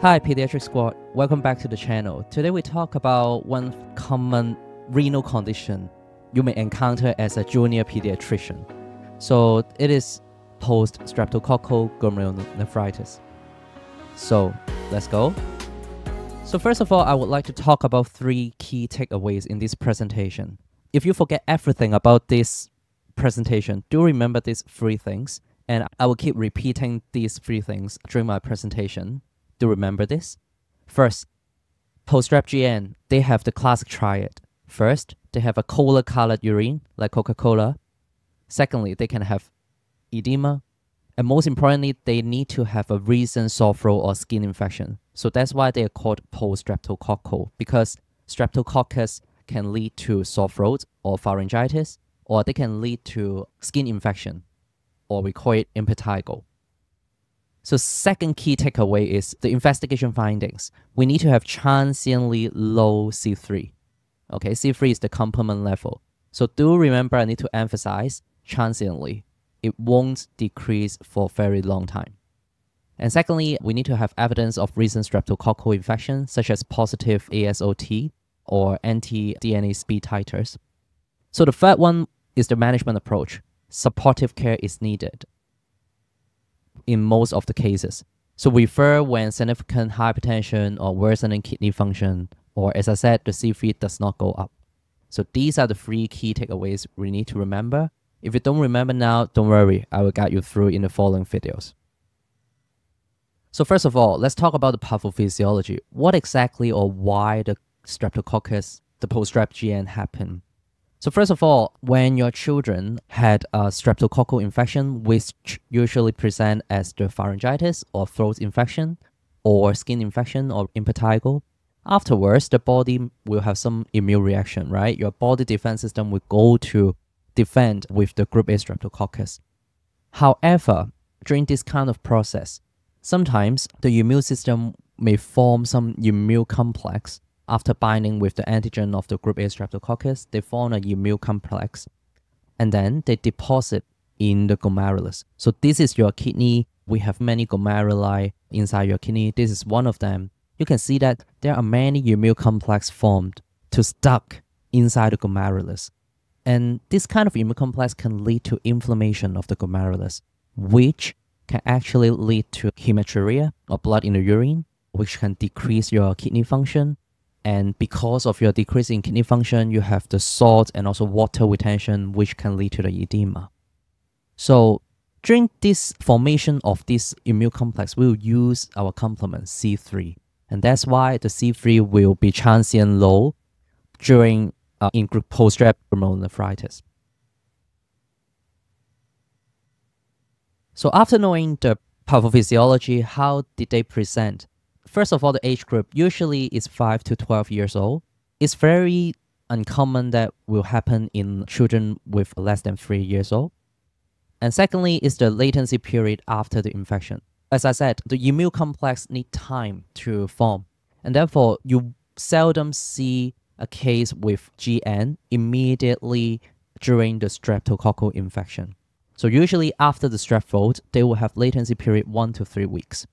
Hi, Pediatric Squad. Welcome back to the channel. Today we talk about one common renal condition you may encounter as a junior pediatrician. So it is post streptococcal glomerulonephritis. So let's go. So first of all, I would like to talk about three key takeaways in this presentation. If you forget everything about this presentation, do remember these three things, and I will keep repeating these three things during my presentation do remember this? First, post-strep GN, they have the classic triad. First, they have a cola-colored urine, like Coca-Cola. Secondly, they can have edema. And most importantly, they need to have a recent sore throat or skin infection. So that's why they are called post-streptococcal, because streptococcus can lead to sore throat or pharyngitis, or they can lead to skin infection, or we call it impetigo. So second key takeaway is the investigation findings. We need to have transiently low C3. Okay, C3 is the complement level. So do remember I need to emphasize transiently. It won't decrease for a very long time. And secondly, we need to have evidence of recent streptococcal infection, such as positive ASOT or anti-DNase B titers. So the third one is the management approach. Supportive care is needed in most of the cases. So refer when significant hypertension or worsening kidney function, or as I said, the C3 does not go up. So these are the three key takeaways we need to remember. If you don't remember now, don't worry, I will guide you through in the following videos. So first of all, let's talk about the pathophysiology. What exactly or why the streptococcus, the post-strep GN happen? So first of all, when your children had a streptococcal infection, which usually present as the pharyngitis or throat infection, or skin infection or impetigo, afterwards the body will have some immune reaction, right? Your body defense system will go to defend with the group A streptococcus. However, during this kind of process, sometimes the immune system may form some immune complex after binding with the antigen of the group A streptococcus, they form an immune complex and then they deposit in the glomerulus. So this is your kidney. We have many glomeruli inside your kidney. This is one of them. You can see that there are many immune complex formed to stuck inside the glomerulus. And this kind of immune complex can lead to inflammation of the glomerulus, which can actually lead to hematuria or blood in the urine, which can decrease your kidney function and because of your decrease in kidney function, you have the salt and also water retention, which can lead to the edema. So during this formation of this immune complex, we'll use our complement C3. And that's why the C3 will be transient low during uh, in post-strep glomerulonephritis. So after knowing the pathophysiology, how did they present? First of all, the age group usually is 5 to 12 years old. It's very uncommon that will happen in children with less than 3 years old. And secondly, is the latency period after the infection. As I said, the immune complex need time to form, and therefore you seldom see a case with GN immediately during the streptococcal infection. So usually after the strep throat, they will have latency period 1 to 3 weeks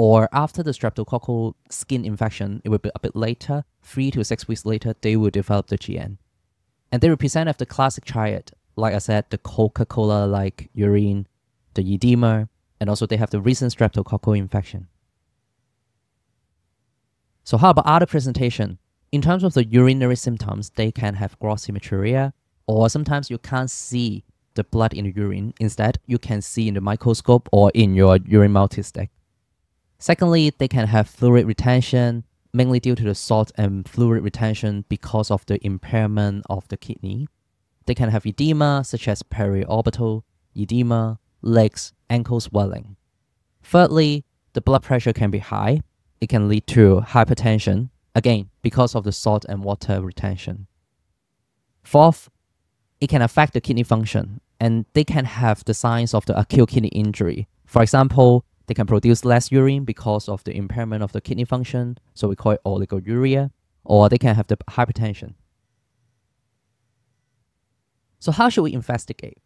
or after the streptococcal skin infection, it will be a bit later, three to six weeks later, they will develop the GN. And they represent the classic triad, like I said, the Coca-Cola like urine, the edema, and also they have the recent streptococcal infection. So how about other presentation? In terms of the urinary symptoms, they can have gross hematuria, or sometimes you can't see the blood in the urine. Instead, you can see in the microscope or in your urine multistick. Secondly, they can have fluid retention, mainly due to the salt and fluid retention because of the impairment of the kidney. They can have edema, such as periorbital edema, legs, ankle swelling. Thirdly, the blood pressure can be high. It can lead to hypertension, again, because of the salt and water retention. Fourth, it can affect the kidney function, and they can have the signs of the acute kidney injury. For example, they can produce less urine because of the impairment of the kidney function, so we call it oliguria, or they can have the hypertension. So how should we investigate?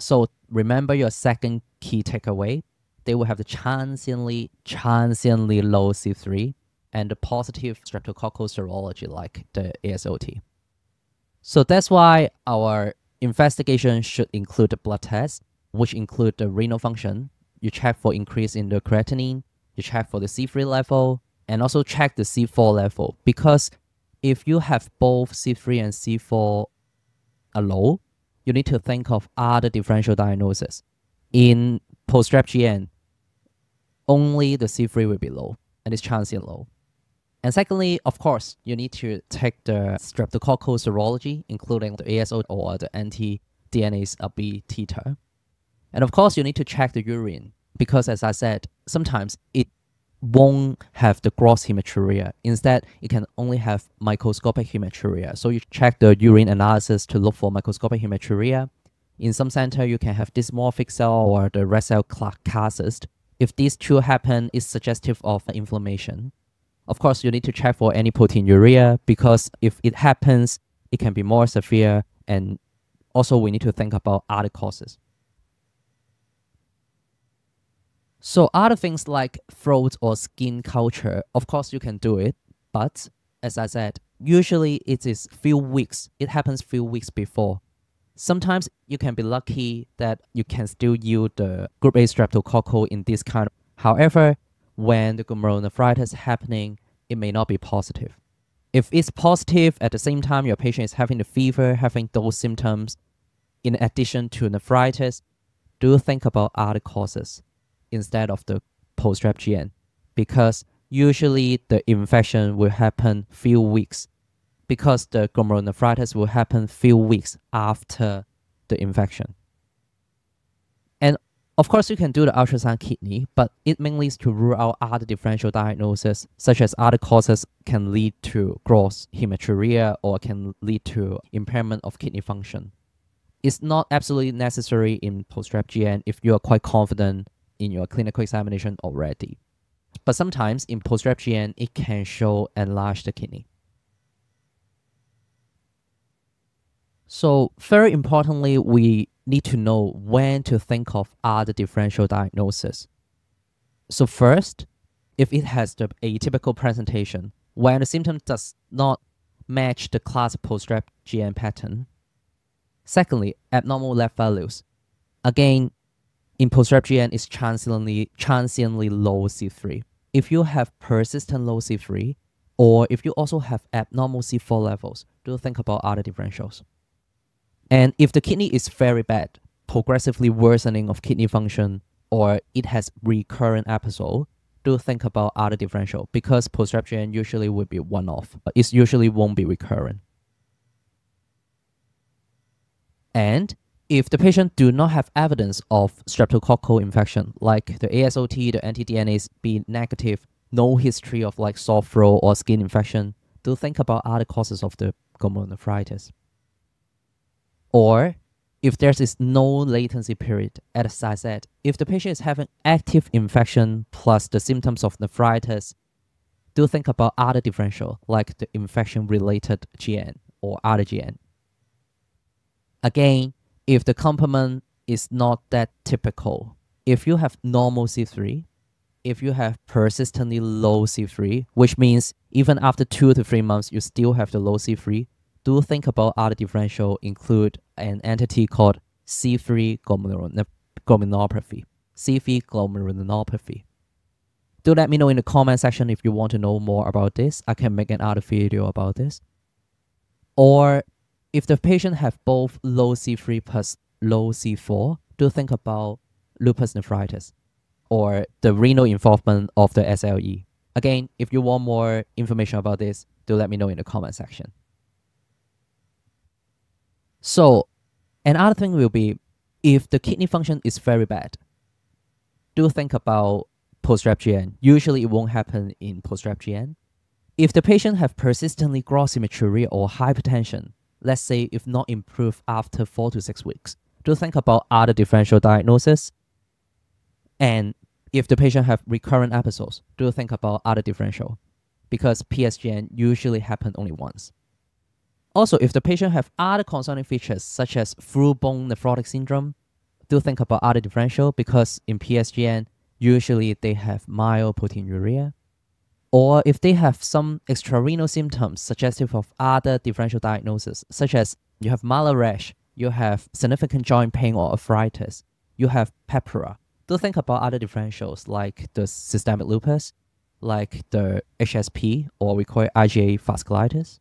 So remember your second key takeaway. they will have the transiently, transiently low C3 and the positive streptococcal serology like the ASOT. So that's why our investigation should include the blood tests, which include the renal function. You check for increase in the creatinine, you check for the C3 level, and also check the C4 level. Because if you have both C3 and C4 are low, you need to think of other differential diagnosis. In post-strep GN, only the C3 will be low and it's transient low. And secondly, of course, you need to take the streptococcal serology, including the ASO or the anti-DNase uh, B titer. And of course, you need to check the urine because, as I said, sometimes it won't have the gross hematuria. Instead, it can only have microscopic hematuria. So you check the urine analysis to look for microscopic hematuria. In some center, you can have dysmorphic cell or the red cell carcast. If these two happen, it's suggestive of inflammation. Of course, you need to check for any proteinuria because if it happens, it can be more severe. And also, we need to think about other causes. So, other things like throat or skin culture, of course, you can do it. But as I said, usually it is few weeks. It happens few weeks before. Sometimes you can be lucky that you can still use the group A streptococcal in this kind. However, when the glomerulonephritis is happening, it may not be positive. If it's positive at the same time your patient is having the fever, having those symptoms, in addition to nephritis, do think about other causes instead of the post-strep GN because usually the infection will happen few weeks because the glomerulonephritis will happen few weeks after the infection. And of course, you can do the ultrasound kidney, but it mainly is to rule out other differential diagnoses, such as other causes can lead to gross hematuria or can lead to impairment of kidney function. It's not absolutely necessary in post-strep GN if you are quite confident in your clinical examination already. But sometimes in post-strep GN, it can show enlarged kidney. So very importantly, we need to know when to think of other differential diagnosis. So first, if it has the atypical presentation, when the symptom does not match the class post-strep GN pattern. Secondly, abnormal lab values. Again, in post-strep GN is transiently, transiently low C3. If you have persistent low C3, or if you also have abnormal C4 levels, do think about other differentials. And if the kidney is very bad, progressively worsening of kidney function, or it has recurrent episode, do think about other differential because GN usually will be one-off. It usually won't be recurrent. And if the patient do not have evidence of streptococcal infection, like the ASOT, the anti-DNase be negative, no history of like sore throat or skin infection, do think about other causes of the glomerulonephritis. Or if there is no latency period, as I said, if the patient is having active infection plus the symptoms of nephritis, do think about other differential like the infection-related GN or other GN. Again, if the complement is not that typical, if you have normal C3, if you have persistently low C3, which means even after two to three months, you still have the low C3, do think about other differential include an entity called C3 glomerulopathy. C3 glomerulopathy. Do let me know in the comment section if you want to know more about this. I can make another video about this. Or if the patient have both low C3 plus low C4, do think about lupus nephritis or the renal involvement of the SLE. Again, if you want more information about this, do let me know in the comment section. So another thing will be if the kidney function is very bad, do think about post-strep GN. Usually it won't happen in post-strep GN. If the patient have persistently gross hematuria or hypertension, let's say if not improved after four to six weeks, do think about other differential diagnosis. And if the patient have recurrent episodes, do think about other differential because PSGN usually happen only once. Also, if the patient have other concerning features such as full bone nephrotic syndrome, do think about other differential because in PSGN, usually they have mild proteinuria. Or if they have some extrarenal symptoms suggestive of other differential diagnoses, such as you have malar rash, you have significant joint pain or arthritis, you have purpura. Do think about other differentials like the systemic lupus, like the HSP, or we call it IgA vasculitis.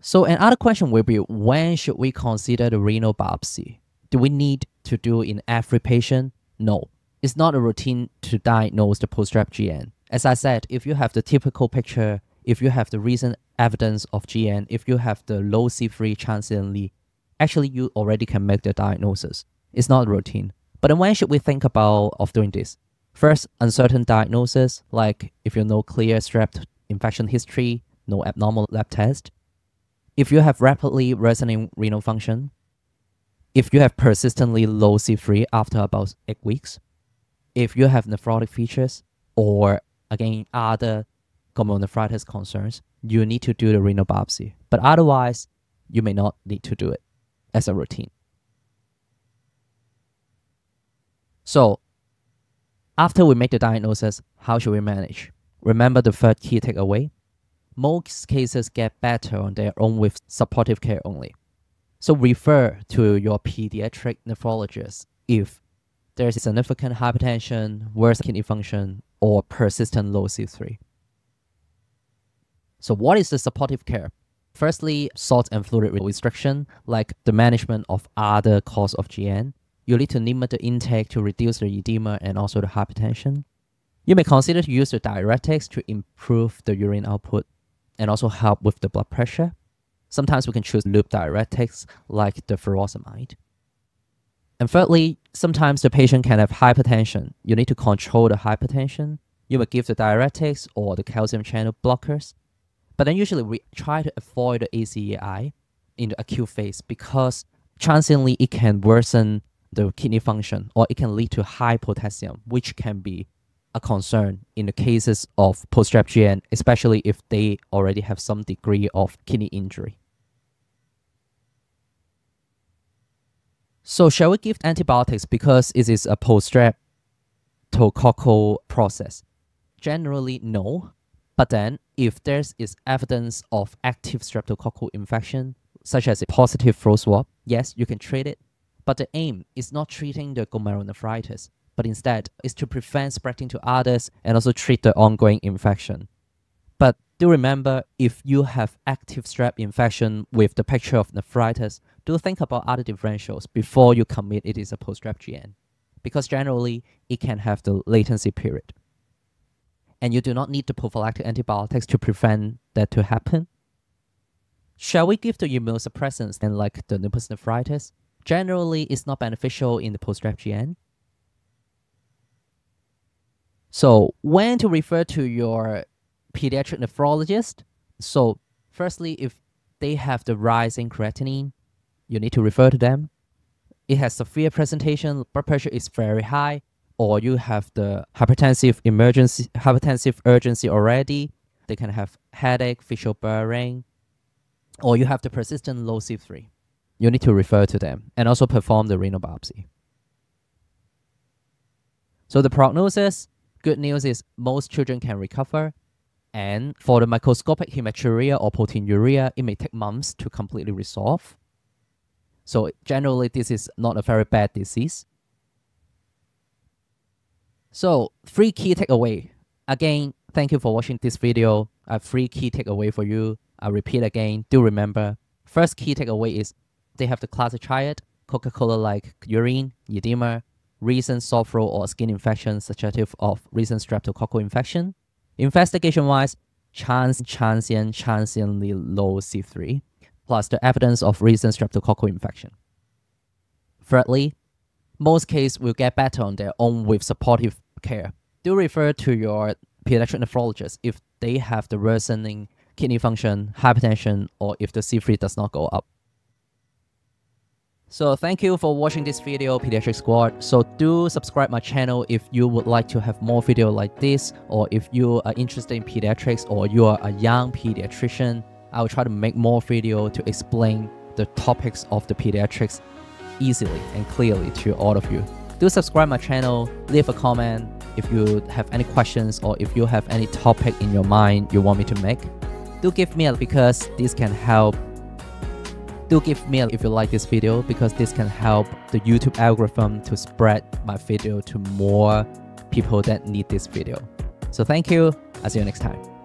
So another question will be when should we consider the renal biopsy? Do we need to do in every patient? No. It's not a routine to diagnose the post-strep GN. As I said, if you have the typical picture, if you have the recent evidence of GN, if you have the low C3 transiently, actually you already can make the diagnosis. It's not routine. But then when should we think about of doing this? First, uncertain diagnosis, like if you know clear strep infection history, no abnormal lab test. If you have rapidly worsening renal function, if you have persistently low C3 after about 8 weeks, if you have nephrotic features, or again, other glomerulonephritis concerns, you need to do the renal biopsy. But otherwise, you may not need to do it as a routine. So, after we make the diagnosis, how should we manage? Remember the third key takeaway? Most cases get better on their own with supportive care only. So refer to your pediatric nephrologist if there's significant hypertension, worse kidney function, or persistent low C3. So what is the supportive care? Firstly, salt and fluid restriction, like the management of other cause of GN. You need to limit the intake to reduce the edema and also the hypertension. You may consider to use the diuretics to improve the urine output and also help with the blood pressure. Sometimes we can choose loop diuretics like the furosemide. And thirdly, sometimes the patient can have hypertension. You need to control the hypertension. You may give the diuretics or the calcium channel blockers. But then usually we try to avoid the ACEI in the acute phase because transiently it can worsen the kidney function or it can lead to high potassium, which can be a concern in the cases of post-strep GN, especially if they already have some degree of kidney injury. So shall we give antibiotics because it is a post-streptococcal process? Generally, no. But then, if there is evidence of active streptococcal infection, such as a positive throat swab, yes, you can treat it. But the aim is not treating the glomerulonephritis, but instead is to prevent spreading to others and also treat the ongoing infection. But do remember, if you have active strep infection with the picture of nephritis, do think about other differentials before you commit it is a post-strep GN, because generally it can have the latency period. And you do not need the prophylactic antibiotics to prevent that to happen. Shall we give the immunosuppressants and like the lupus nephritis? Generally, it's not beneficial in the post-strep GN. So when to refer to your pediatric nephrologist. So, firstly, if they have the rising creatinine, you need to refer to them. It has severe presentation, blood pressure is very high, or you have the hypertensive emergency, hypertensive urgency already. They can have headache, visual burning, or you have the persistent low C3. You need to refer to them and also perform the renal biopsy. So the prognosis, good news is most children can recover and for the microscopic hematuria or proteinuria, it may take months to completely resolve. So generally, this is not a very bad disease. So three key takeaway. Again, thank you for watching this video. Have three key takeaway for you. I repeat again, do remember. First key takeaway is they have the classic triad, Coca-Cola like urine, edema, recent sore throat or skin infection suggestive of recent streptococcal infection. Investigation-wise, chance transient transiently low C3, plus the evidence of recent streptococcal infection. Thirdly, most cases will get better on their own with supportive care. Do refer to your pediatric nephrologist if they have the worsening kidney function, hypertension, or if the C3 does not go up. So thank you for watching this video Pediatric Squad. So do subscribe my channel if you would like to have more video like this or if you are interested in pediatrics or you are a young pediatrician. I will try to make more video to explain the topics of the pediatrics easily and clearly to all of you. do subscribe my channel, leave a comment if you have any questions or if you have any topic in your mind you want me to make. Do give me a because this can help do give me a if you like this video because this can help the YouTube algorithm to spread my video to more people that need this video. So thank you. I'll see you next time.